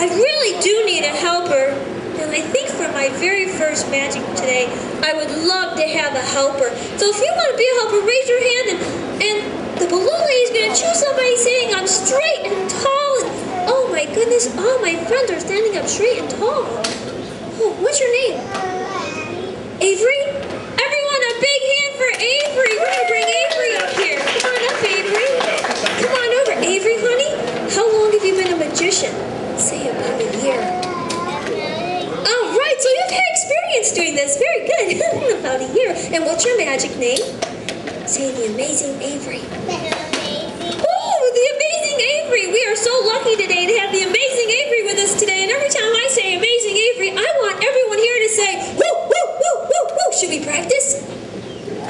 I really do need a helper. And I think for my very first magic today, I would love to have a helper. So if you want to be a helper, raise your hand and, and the balloon lady's going to choose somebody saying I'm straight and tall. And, oh my goodness, all my friends are standing up straight and tall. Oh, what's your name? Avery? Everyone, a big hand for Avery. We're going to bring Avery up here. Come on up, Avery. Come on over. Avery, honey, how long have you been a magician? Say about a year. Oh, right, so you've had experience doing this. Very good. a year. And what's your magic name? Say the amazing Avery. Amazing. Oh, the amazing Avery. We are so lucky today to have the amazing Avery with us today. And every time I say amazing Avery, I want everyone here to say, woo, woo, woo, woo, woo. Should we practice?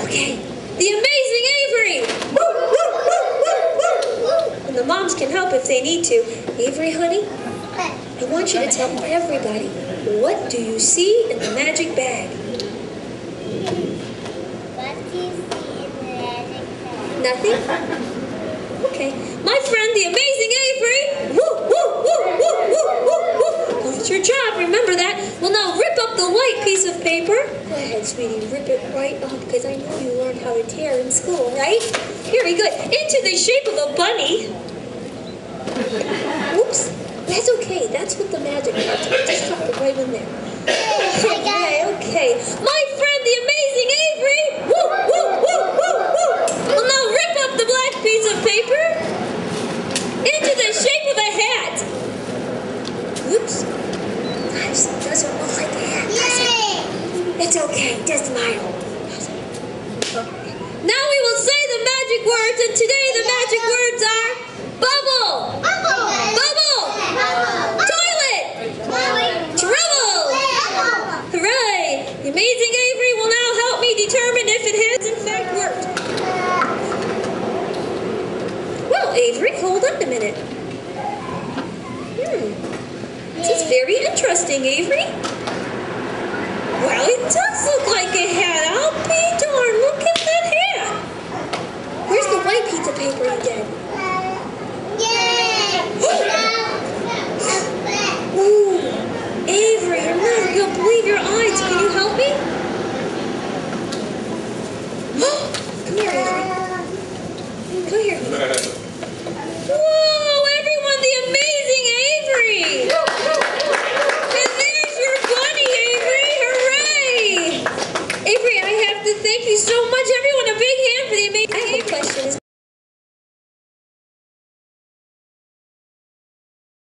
Okay. The amazing Avery. Woo, woo, woo, woo, woo. And the moms can help if they need to. Avery, honey, I want you to tell everybody, what do you see in the magic bag? Nothing? Okay. My friend, the amazing Avery. Woo, woo, woo, woo, woo, woo, woo. Well, it's your job, remember that. Well, now rip up the white piece of paper. Go ahead, sweetie, rip it right up because I know you learned how to tear in school, right? Very good. Into the shape of a bunny. Whoops. That's okay. That's what the magic part is. Just drop it right in there. Okay, okay. My friend, the amazing Avery. Woo, woo, woo, woo, woo. Well, now rip up the black piece of paper into the shape of a hat. Oops. Gosh, it doesn't look like a hat, does it? It's okay. Just smile. Now we will say the magic words, and today the magic words are bubble, amazing Avery will now help me determine if it has in fact worked. Well, Avery, hold up a minute. Hmm. This is very interesting, Avery. Well, it does look like a hat. I'll be darned. Look at that hat. Where's the white of paper again? I can't believe your eyes. Can you help me? Come here, Come here.